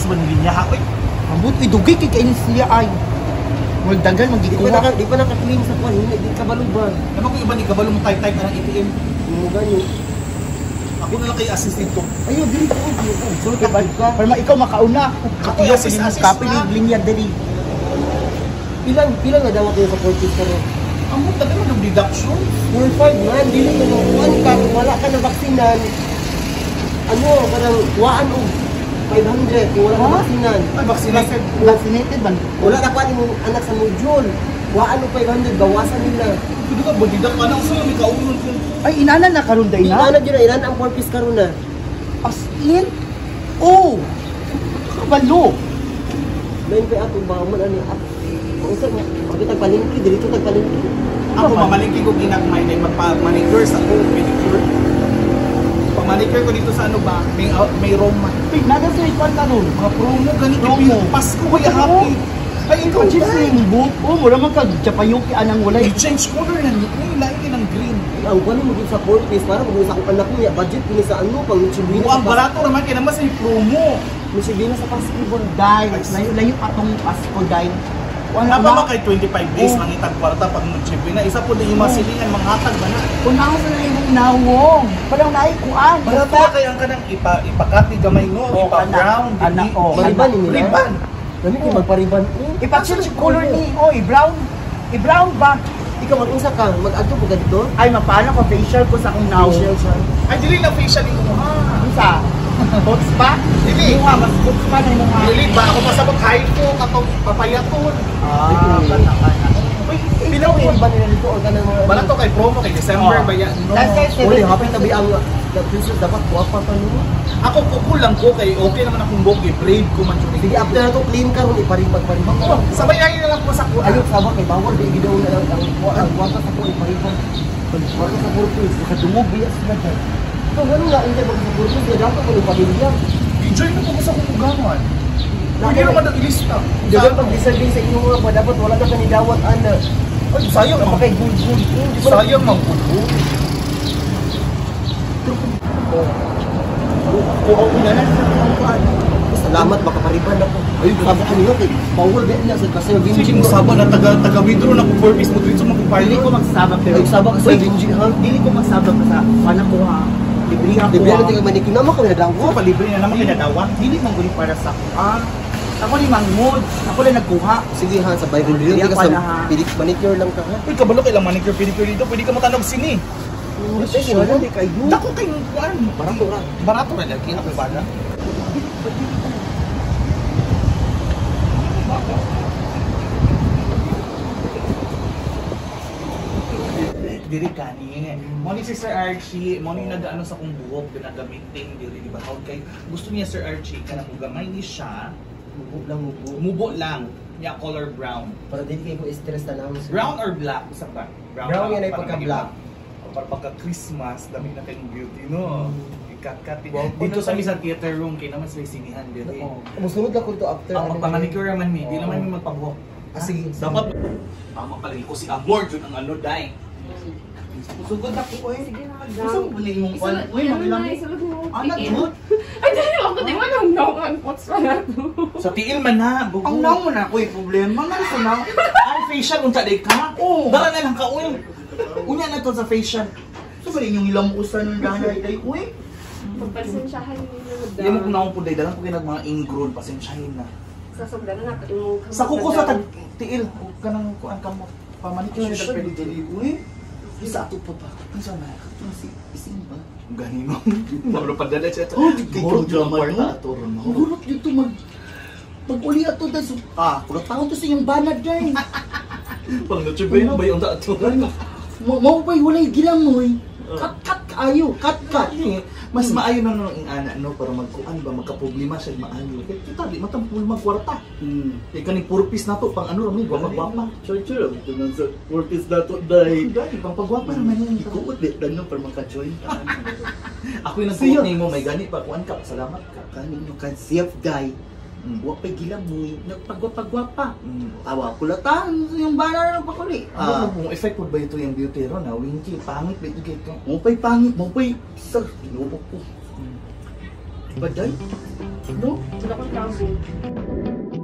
asa ba ng linya ha? Uy, Ambot, uy, dugay kay kainin siya ay. Magdagan, Di pa magikuha. naka, di pa naka-clean sa kwan, hindi di ka baluban. naman ko iba ni kabalo mo type-type na ng ATM. Mo ganyo. Ako na lang kay assistant ko. Ayo dili ko dili. So Diba? Para ikaw makauna. Assist, sa assist kape na. ni linya dali. Pilang pilang nga daw kayo sa Portis ka ron. Ang mo tagal ng deduction. 45 man, dili ko kuan ka wala ka na baksinan. Ano, parang waan og 500 kung wala Ha? baksinan. Ay, vaccinated. Vaccinated man. Wala ka pa mo anak sa module. Waan og 500 bawasan nila. Kudu ka, bodidak ka na. Usa lang ikaunon ko. Ay, inana na karon day na. na jud ilan ang Portis karon na. As in? Oh! Kabalo! Main pa ato ba man ani at Unsa mo? Pag tagpalingki dito tagpalingki. Ako, mamalingki ko ginagmay na magpa-manicure sa ako, pedicure. Pag-manicure ko dito sa ano ba, may, uh, may Roma. Pig, nada sa ikwan karon. Mga promo, ganito. Promo. Pasko, Wala kaya happy. Ay, ikaw, sa yung book. Oh, mura man kag Japayuki anang walay. I-change color na niya. Ay, lain ng green. Ang kuan mo sa Portis para mo sa akong anak niya budget ko sa ano pang Chibina. Ang barato naman, kaya naman sa promo. Chibina sa basketball. Dahil, layo-layo atong Pasko dahil. Wala Wala pa ba? ba kay 25 days Oh. mangitag kwarta pag nag-chibi na isa po din yung masilingan mga hatag ba na. Unahan sa yung nawong. Parang naikuan. Barato ba kaya ang kanang ipa ipakati gamay mo, Oh, ipa brown, dili. oh. Mariban ni. Riban. Dami kay magpariban. Ipa-change yung color ni, oh, i-brown. I-brown ba? Ikaw mag-unsa ka, mag-adto ko dito. Ay, mapano ko facial ko sa akong nawong. Facial siya. Ay dili na facial ni mo ha. Ano sa? Hot spa? Dili. Yung nga, mas hot spa na yung mga... Dili ba ako pasabot high ko katong papayaton. Ah, kana, kana. Uy, Pinaw ko ba nila dito or kanang mga Bala to kay promo kay December Oh. ba yan? No. Uli, happy tabi ang princess dapat guwapa pa no. Ako kukulang ko kay okay naman akong buhok eh, brave ko man siya. Sige after na to clean ka ron iparibag paribag ko. Sabayahin na lang ko sa kuha. Ayok sabak kay bawal di gidaw na lang ang gwa- ang guwapa sa ko iparibag. Pagkuha sa Portis, nakadungog biya sila dyan. So, gano'n nga, hindi kaya dapat ko ng pamilya. Enjoy na po ko sa kukugangan. Hindi naman nag-ilista. Dapat pag-deserving sa inyo nga pa, dapat wala ka kanidawat, ana. Ay, sayang Dapat mga kay good, good, good. Sayang mga kuko. Oo, una na. Salamat, makapariban ako. Ay, sabi ko niyo, kay bawal ba niya sa kasi Vinci. mo sabo na taga taga withdraw na ko for piece mo dito mo Dili ko magsabak pero Ay, sabak sa Wait, Vinci, ha? Dili ko magsabak sa paano ko ha. Libre ba ha. natin ka manikin naman kung nadawa? Ako palibre na naman kinadawan. Dili man guni para sa kuan. Ako ni Mangmod. Ako lang nagkuha. Sige ha, sa Bible Hindi Hindi ka sa na, pilik manicure lang ka ha. Uy, kabalo kailang manicure pedicure dito, pwede ka matanog sini. Di kayo. Dako kay kuan. Barato ra. Barato na lagi ako bala. Diri kani. Mo ni si Sir Archie, mo ni nag-ano sa kong buhok, pinagamiting diri di ba? Okay. Gusto niya Sir Archie kana mo gamay ni siya, Mubo lang mubo. mubo lang. Ya color brown. Para dili kayo stress na lang. Brown or black? Isa ba? Brown yan ay mag-iba. O para pagka-Christmas, dami na kayong beauty, no? Ikat-kat. Wow, Dito ano sa tayo? misang theater room, kaya naman sila sinihan dito. Oo. Musunod ako dito after. Ang ano magpamanicure naman mi, di naman mi magpabuhok. Ah, sige. Dapat, tama pala ko si Amor, dun ang ano, dai. Sugod ako eh. Sige na, mo bali mong? Isulod Uy, mo mabilang. na, isulod mo. Anak mo. Ay, dahil ako, di ba nang naungan pots pa na to? Sa tiil man na, bugo. Ang naong mo na ako eh, problema. Nga sa naong. Ay, facial, unta di ka? Oo. Dara na lang ka, uy. Unya na to sa facial. So ba yung ilang usan ng dahay day? Uy, Pagpasensyahan mo na Hindi mo kung naong po day, dalang kayo mga ingrown, pasensyahin na. Sa sobra na natin mo. Sa kuko sa tag tiil, huwag ka nang kuan ka mo. Sure, siya pwede dili. uy. Isa ato pa ba? Ano sa na? Si isin ba? Gani mo. Mabro padala siya. Oh, di kay Murag drama yung no? ato no? Gurot dito mag pag uli ato da so ah, puro taon to sa iyong banad dai. Pang natsubay na ba yung ato? Mo mo pa walay gilang mo eh. Kat kat kaayo, Mas maayo na nung ingana no para magkuan ba magkaproblema siya maayo. Kaya kita di matampul magkwarta. Hmm. Kaya kaning purpose na to pang ano rami gwa magwapa. Sure, sure. Ito nang sa workers na to dai. Dahil pang pagwapa naman yan. Ikuot di dan no para maka-join. Ako yung nagkuot ni mo may gani pa kuan ka salamat ka. Kanin no kan safe guy. Mm. Wa pa gilang mo eh. nagpagwapa-gwapa. Mm. Tawa ko latan yung banad ng pakuli. Ano Ah, mo kung effect po ba ito yung beauty ron na winky pangit ba ito kito? mo pa'y pangit, mo pa'y sa ginuo ko. Mm. Baday? No? Wala ko travel.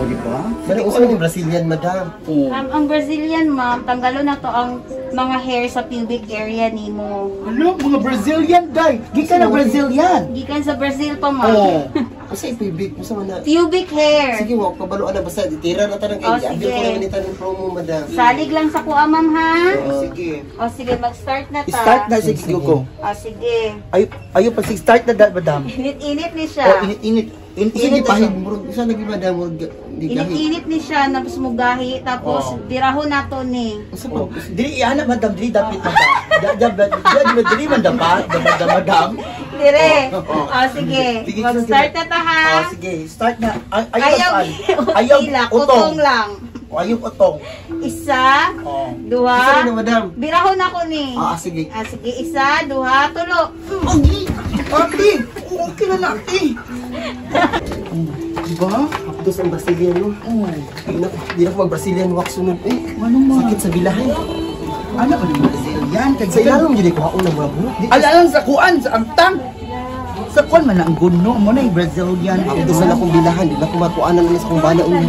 O, di ba? Pero uso yung Brazilian, madam. Oo. Um, ang Brazilian, ma'am, tanggalo na to ang mga hair sa pubic area nimo. Ano, mga Brazilian, day. Gikan na Brazilian. Gikan sa Brazil pa, ma'am. Oo. Kasi ipibig mo sa mana. Pubic hair. Sige, wag pabaluan na basta. Tira na tanong Oh, Abi sige. ko naman ito ng promo, madam. Salig lang sa kuha, ma'am, ha? Oo. Sige. O, sige, mag-start na ta. Start na, sige, Yuko. O, sige. Ay, ayo pag start na, da- madam. Init-init ni O, siya. Sige, Init-init pahid. pa. Isa lagi, madam. Murag, di gahi. Init-init ni siya, tapos mugahi, tapos Oh. birahon na to ni. Oh, dili ihanap madam, dili dapit da da dili man dapat, da da madam. Dire. Oh. O, sige. Mag-start na ta, ha? Ah, sige, start na. Ay, ayaw Ayaw, utong. lang. O, Ayaw utong. Isa, Oh. Isa duha, na, madam. birahon ako ni. Ah, sige. Ah, sige, isa, duha, tulo. Agi! Ate! Okay na lang, ate! Diba? Tapos ang Brazilian, no? Oh. Di na, ko mag-Brazilian wax sunod. Eh, mga... sakit sa bilahan. Ano ba yung Brazilian? Kaya Sa ilalong yun, ko hauna mo na Di- Alalang sa kuan, sa amtang. Sa kuan man ang guno mo na yung Brazilian. Doon na akong bilahan, di na ko matuanan na sa kong bana ulo.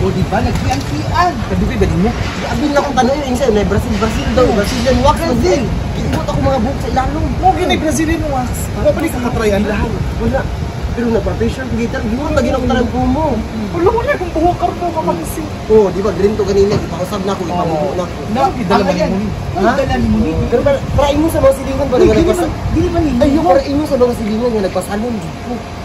O di ba, nagkian-kian. Kadubi ba din mo? Abi na akong tanong yun, insa, na Brazil, Brazil daw, Brazilian wax, Brazil. Kiibot ako mga buhok sa ilalong. Mo gini Brazilian wax. Wa pa di ka katrayan Bilahan, wala. Pero nagpa-pressure ko gitar, yun, na akong tanong mo. Ulo mo na kung buhok karto ka kasi. Oh, di ba, green to kanina, ipakusab na ako, ipabuho na ako. Na, dala man mo ni. Ha? Dala ni mo ni. Pero para inyo sa mga silingan ba nga nagpasalon? Dili ba ni? Ay, yung para inyo sa mga silingan nga nagpasalon.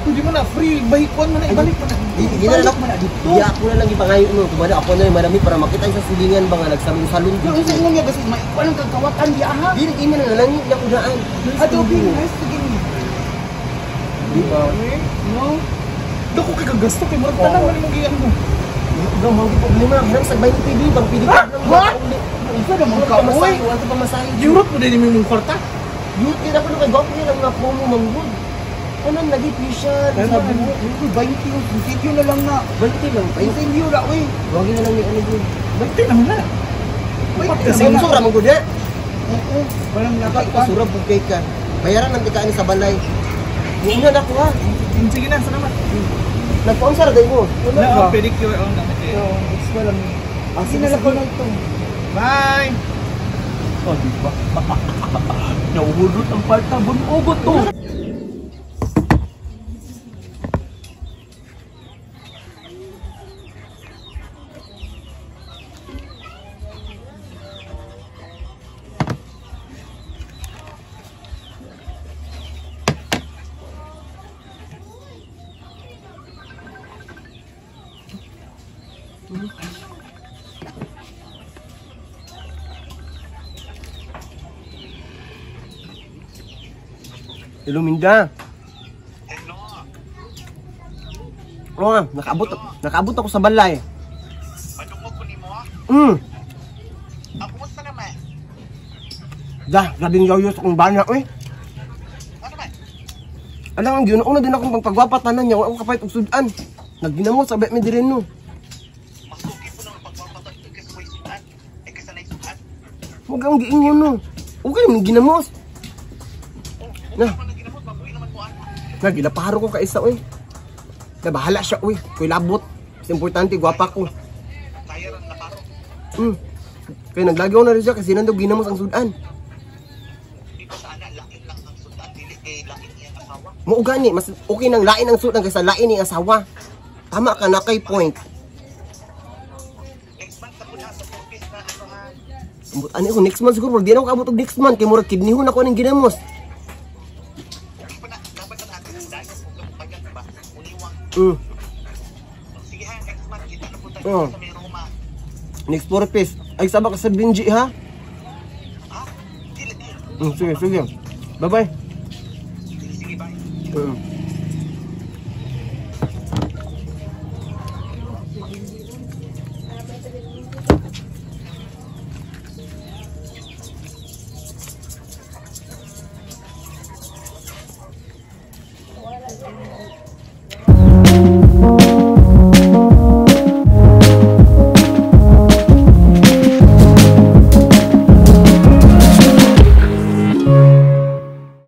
Pwede mo na free bahikon mo na ibalik mo na. Di, di na lang, di ako na lang ipangayo mo, kumada ako na yung manami para makita yung sa silingan ba nga nagsalon-salon. Yung isa mo niya kasi maikuan ang kagawatan di aha. Di, di man na langit na kudaan. Adobe, nice to gini. Di ba? No? Dako kay kagasto kay murag tanan man mo giyan mo. Ikaw, mga problema, harap sa 20 TV, bang pili ka lang. What? Isa na mga Ka, kamoy. Ano pa pamasahe? Europe mo din mo kwarta. Kaya ako nung kay yan ang mga promo manggod. Ano, lagi t-shirt, Sabi mo, mo. "Uy, 20 yung video na lang na. 20 lang, ay, Video na, uy. Wagi na lang yung ano yun. Bakit naman na? Yung sura mo gud eh. Oo, ipasura po kay ka. Bayaran ng tikaan sa balay. Una na ko ha. Sige na, salamat. Nagpa-unsara din mo. Na, pedicure on na. It's walang... Ah, Sige na lang ko na ito. Bye. Oh, di ba? Nauhulot ang palta, bunugot to. Hello, Minda. Oo nga, nakaabot, nakaabot ako sa balay. Ano mo po ni mo? Hmm, Ako mo sa naman? da, grabe yung yoyo sa kong bana, eh. Ano man? Alam ang yun, una din akong pagpagwapatanan niya, wala akong kapait og sudan. Nagdinamo sa bet mi dirin no. Masuki po ng pagpapatay ko kasi may sukat. Ay kasanay sukat. Huwag kang giingon no. Okay yung ginamos. Na. Na, ginaparo ko ka isa, uy. Na, bahala siya, uy. Ko'y labot. Importante, gwapa ko. Kaya rin na paro. Hmm. Kaya naglagaw na rin siya kasi nandog ginamos ang sudan. Ang ang. Mao gani, mas okay nang lain ang sudan kaysa lain ni asawa. Tama ka na kay point. Na na ano ko next month siguro, di na ako abot og next month kay murag kidnihon ako ning ginamos. Hmm. Sige ha, next month kita na punta Oh. sa may Roma. Next four piece. Ay sabak ka sa Benji ha. Ha? Sige, sige. Bye-bye. Sige, bye. Hmm.